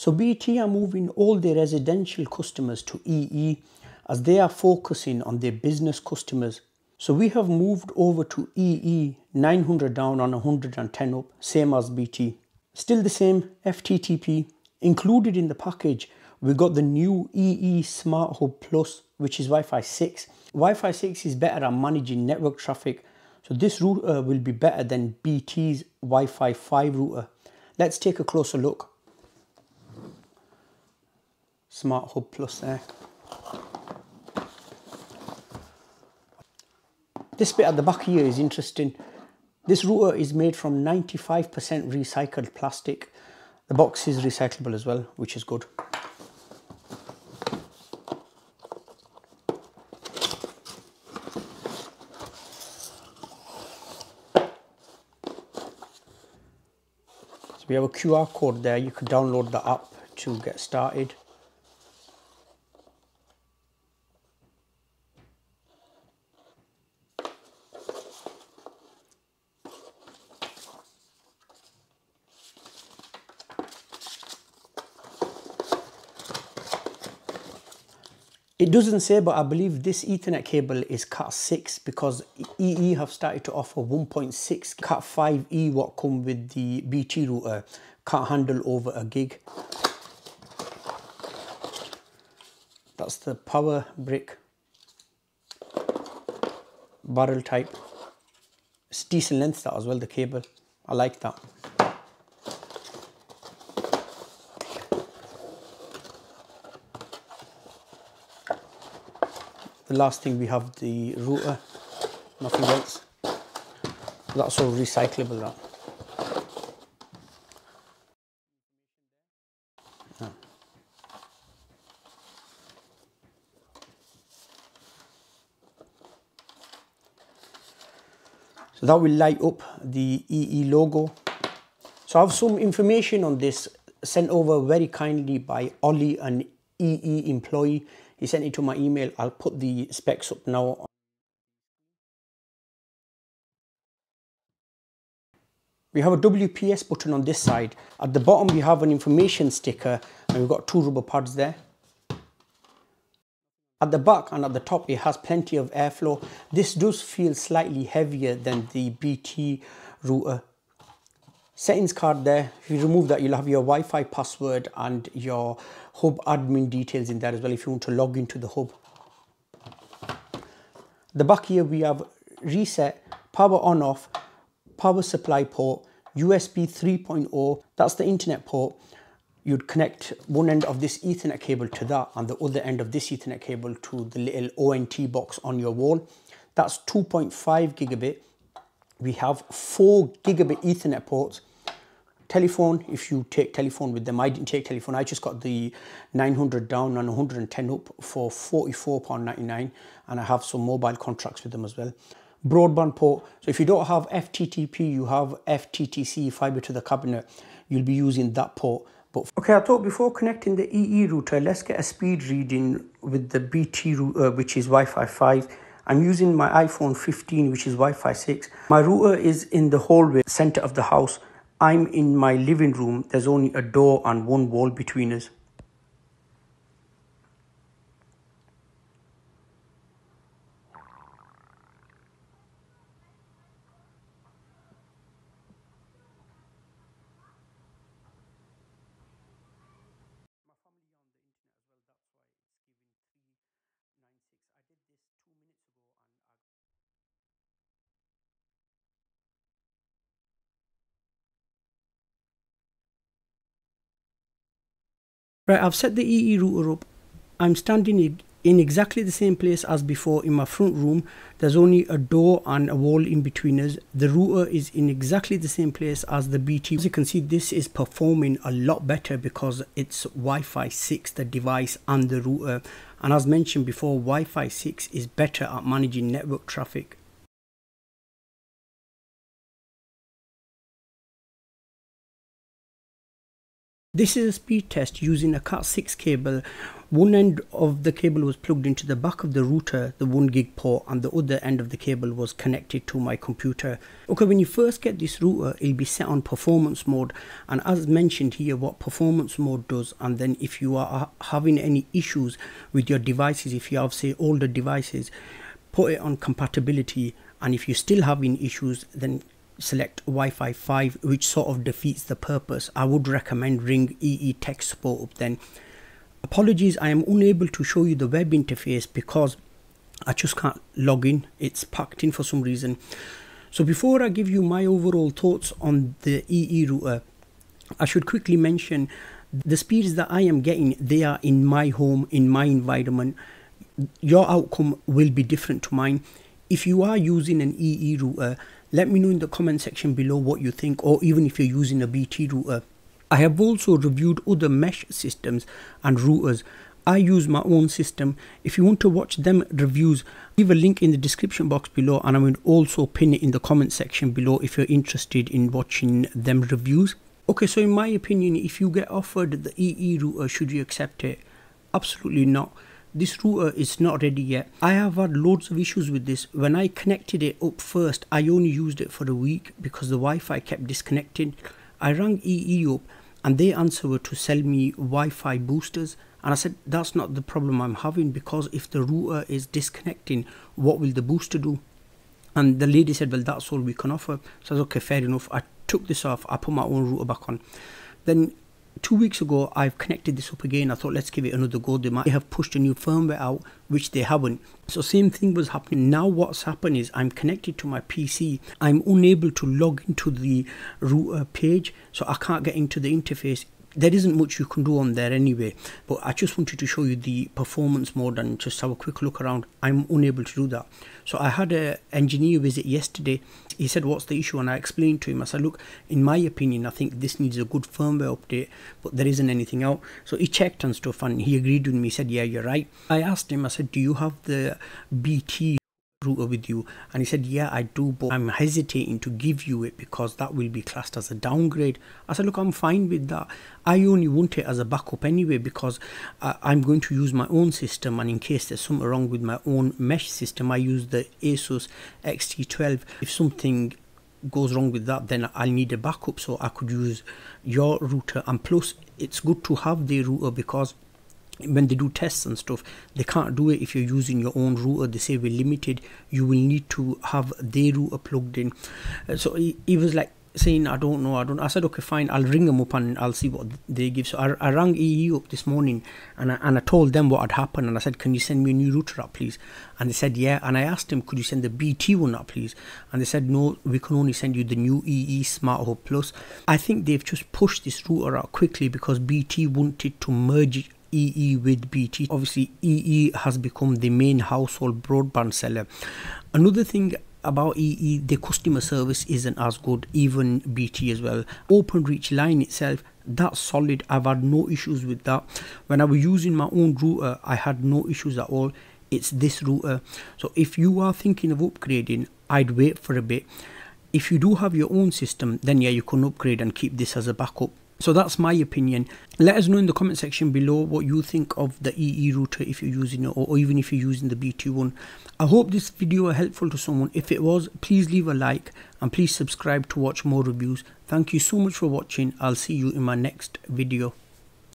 So BT are moving all their residential customers to EE as they are focusing on their business customers. So we have moved over to EE 900 down on 110 up, same as BT. Still the same FTTP. Included in the package, we got the new EE Smart Hub Plus, which is Wi-Fi 6. Wi-Fi 6 is better at managing network traffic. So this router will be better than BT's Wi-Fi 5 router. Let's take a closer look. Smart Hub Plus there. This bit at the back here is interesting. This router is made from 95% recycled plastic. The box is recyclable as well, which is good. So we have a QR code there. You can download the app to get started. It doesn't say, but I believe this Ethernet cable is Cat 6 because EE have started to offer 1.6 Cat 5e what come with the BT router can't handle over a gig. That's the power brick barrel type. It's decent length that as well, the cable. I like that. The last thing we have the router nothing else that's all recyclable that So that will light up the EE logo. So I have some information on this sent over very kindly by Ollie, an EE employee. He sent it to my email. I'll put the specs up now. We have a WPS button on this side. At the bottom we have an information sticker and we've got two rubber pads there. At the back and at the top it has plenty of airflow. This does feel slightly heavier than the BT router settings card there. If you remove that you'll have your Wi-Fi password and your hub admin details in there as well if you want to log into the hub. The back here we have reset power on off power supply port USB 3.0 that's the internet port. You'd connect one end of this ethernet cable to that and the other end of this ethernet cable to the little ONT box on your wall. That's 2.5 gigabit. We have four gigabit ethernet ports telephone if you take telephone with them. I didn't take telephone. I just got the 900 down and 110 up for 44 pound 99 and i have some mobile contracts with them as well. Broadband port. So if you don't have fttp you have fttc fiber to the cabinet you'll be using that port. But okay i thought before connecting the ee router let's get a speed reading with the bt router uh, which is wi-fi 5 I'm using my iPhone 15, which is Wi-Fi 6. My router is in the hallway, center of the house. I'm in my living room. There's only a door and one wall between us. Right, I've set the EE router up. I'm standing in exactly the same place as before in my front room. There's only a door and a wall in between us. The router is in exactly the same place as the BT. As you can see, this is performing a lot better because it's Wi-Fi 6, the device and the router. And as mentioned before, Wi-Fi 6 is better at managing network traffic. This is a speed test using a Cat6 cable. One end of the cable was plugged into the back of the router, the 1 gig port, and the other end of the cable was connected to my computer. Okay, when you first get this router, it'll be set on performance mode. And as mentioned here, what performance mode does, and then if you are having any issues with your devices, if you have, say, older devices, put it on compatibility. And if you're still having issues, then select Wi-Fi 5 which sort of defeats the purpose I would recommend ring EE tech support up then. Apologies I am unable to show you the web interface because I just can't log in. It's packed in for some reason. So before I give you my overall thoughts on the EE router I should quickly mention the speeds that I am getting they are in my home in my environment. Your outcome will be different to mine. If you are using an EE router let me know in the comment section below what you think or even if you're using a BT router. I have also reviewed other mesh systems and routers. I use my own system. If you want to watch them reviews, leave a link in the description box below and I will also pin it in the comment section below if you're interested in watching them reviews. Okay, so in my opinion, if you get offered the EE router, should you accept it? Absolutely not this router is not ready yet. I have had loads of issues with this. When I connected it up first, I only used it for a week because the Wi-Fi kept disconnecting. I rang EE up and they answered to sell me Wi-Fi boosters. And I said, that's not the problem I'm having because if the router is disconnecting, what will the booster do? And the lady said, well, that's all we can offer. So I said, okay, fair enough. I took this off. I put my own router back on. Then two weeks ago I've connected this up again. I thought let's give it another go. They might have pushed a new firmware out which they haven't. So same thing was happening. Now what's happened is I'm connected to my PC I'm unable to log into the router page so I can't get into the interface there isn't much you can do on there anyway but I just wanted to show you the performance mode and just have a quick look around. I'm unable to do that. So I had an engineer visit yesterday. He said what's the issue? And I explained to him. I said look in my opinion I think this needs a good firmware update but there isn't anything out. So he checked and stuff and he agreed with me. He said yeah you're right. I asked him I said do you have the BT with you. And he said yeah i do but i'm hesitating to give you it because that will be classed as a downgrade. I said look i'm fine with that. I only want it as a backup anyway because uh, i'm going to use my own system and in case there's something wrong with my own mesh system i use the asus xt12 if something goes wrong with that then i'll need a backup so i could use your router. And plus it's good to have the router because when they do tests and stuff they can't do it if you're using your own router. They say we're limited. You will need to have their router plugged in. Uh, so he, he, was like saying i don't know i don't i said okay fine. I'll ring them up and i'll see what they give. So i, I rang ee up this morning and I, and I told them what had happened and i said can you send me a new router up please? And they said yeah. And i asked them could you send the bt one up please? And they said no we can only send you the new ee smart hub plus. I think they've just pushed this router out quickly because bt wanted to merge EE with BT. Obviously, EE has become the main household broadband seller. Another thing about EE, the customer service isn't as good, even BT as well. OpenReach line itself, that's solid. I've had no issues with that. When I was using my own router, I had no issues at all. It's this router. So if you are thinking of upgrading, I'd wait for a bit. If you do have your own system, then yeah, you can upgrade and keep this as a backup. So that's my opinion. Let us know in the comment section below what you think of the EE router if you're using it or even if you're using the BT one. I hope this video helpful to someone. If it was, please leave a like and please subscribe to watch more reviews. Thank you so much for watching. I'll see you in my next video.